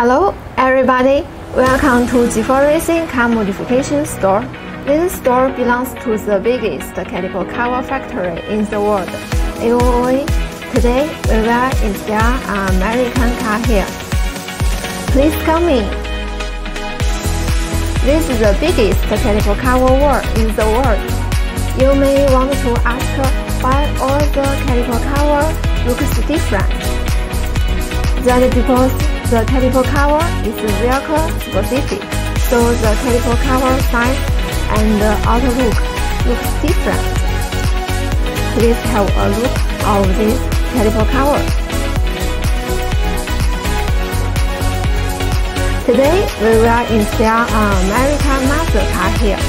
Hello, everybody. Welcome to G4 Racing Car Modification Store. This store belongs to the biggest caliper cover factory in the world, AOOA. Today, we will install an American car here. Please come in. This is the biggest caliper cover wall in the world. You may want to ask why all the caliper cover looks different. That because the caliper cover is vehicle specific, so the caliper cover size and outer look looks different. Please have a look of this caliper cover. Today we will install an American muscle car here.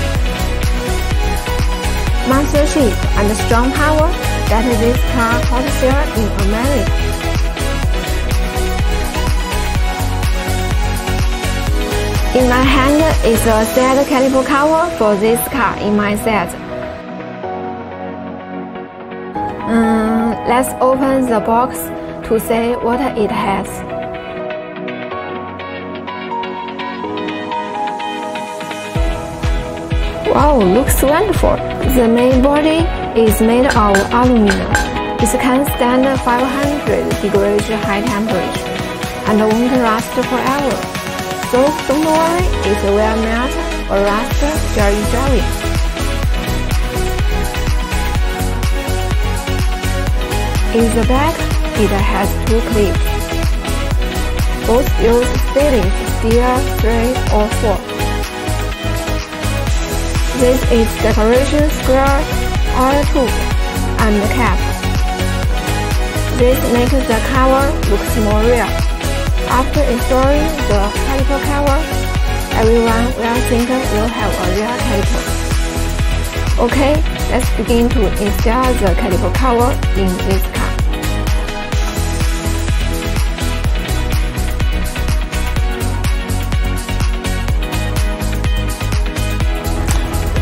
Shape and strong power that this car hot sell in America. In my hand is a set caliper cover for this car in my set. Um, let's open the box to see what it has. Wow, looks wonderful. The main body is made of aluminum. It can stand 500 degrees high temperature and won't rust forever. So don't worry if it will melt or rust during driving. In the back, it has two clips. Both use stainless steel 3 or 4. This is decoration square, oil tube, and cap. This makes the cover look more real. After installing the caliper cover, everyone will think will have a real caliper. Okay, let's begin to install the caliper cover in this car.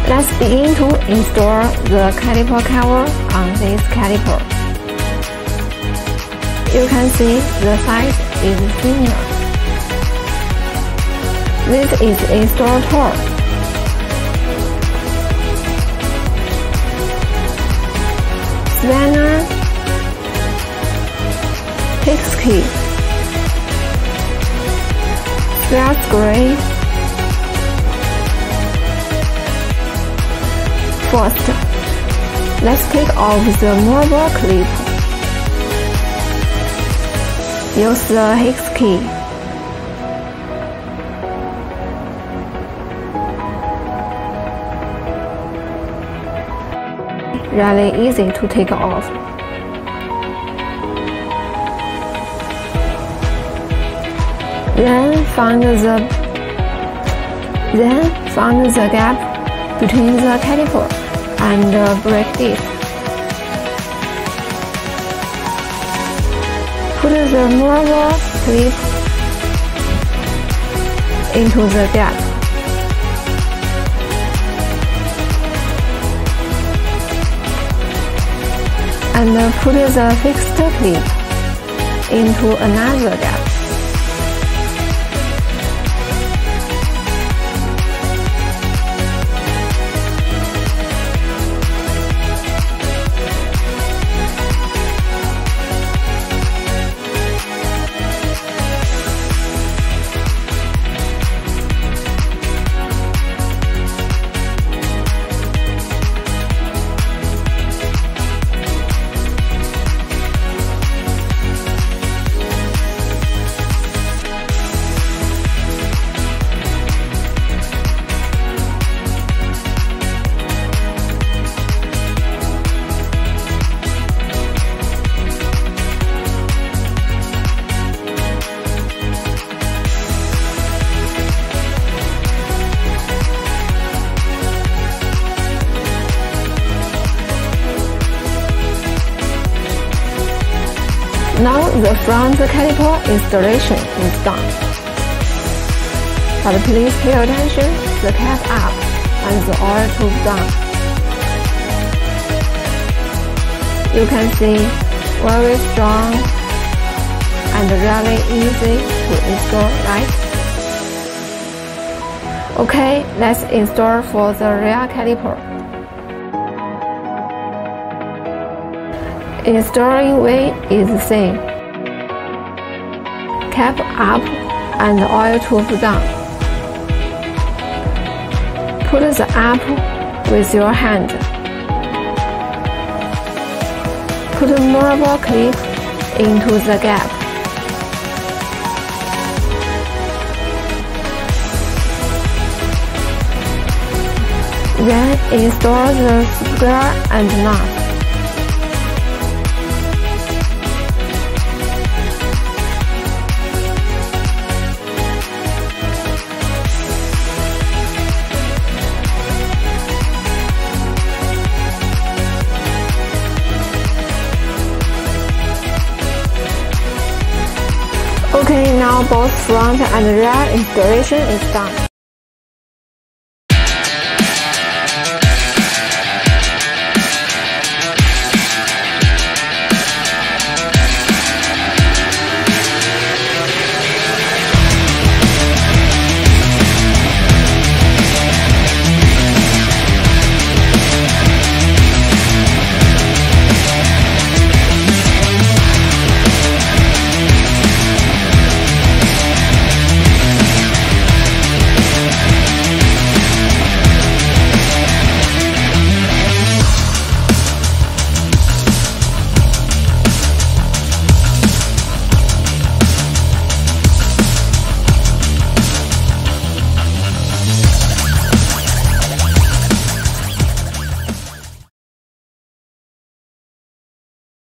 Let's begin to install the caliper cover on this caliper. You can see the size is senior. This is install tour. Spanner, fix key, spare screen, First, let's take off the mobile clip. Use the hex key. Really easy to take off. Then find the then find the gap between the caliper and the brake disc. Put the mower clip into the gap. And put the fixed clip into another gap. Now the front caliper installation is done. But please pay attention, the cap up and the oil tube down. You can see very strong and really easy to install, right? Okay, let's install for the rear caliper. Installing way is the same. Cap up and oil tube down. Put the up with your hand. Put marble clip into the gap. Then install the square and nut. Now both front and rear installation is done.